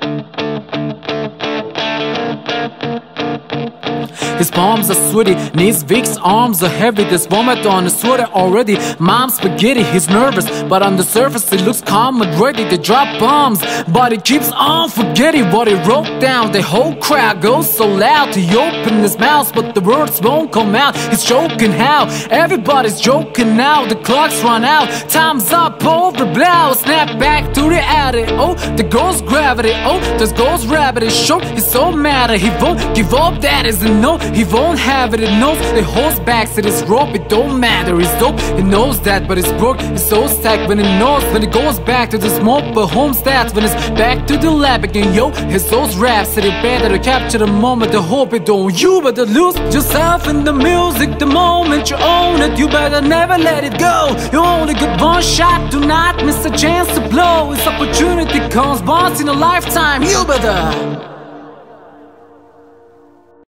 Thank you. His palms are sweaty, knees weak, arms are heavy. There's vomit on his sweater already. Mom's spaghetti, he's nervous, but on the surface he looks calm and ready to drop bombs. But he keeps on forgetting what he wrote down. The whole crowd goes so loud. He opened his mouth, but the words won't come out. He's joking how everybody's joking now. The clock's run out, time's up over blow. Snap back to reality. Oh, the goes gravity. Oh, goes rabbit. It's show he's so mad he won't give up. That is a no. He won't have it, it knows the horse backs this rope, it don't matter, he's dope, he knows that, but it's broke, it's so stacked. When it knows, when it goes back to the smoke, but home stats, when it's back to the lab again, yo, his those raps, it better to capture the moment, The hope it don't, you better lose yourself in the music, the moment you own it, you better never let it go, you only get one shot, do not miss a chance to blow, this opportunity comes once in a lifetime, you better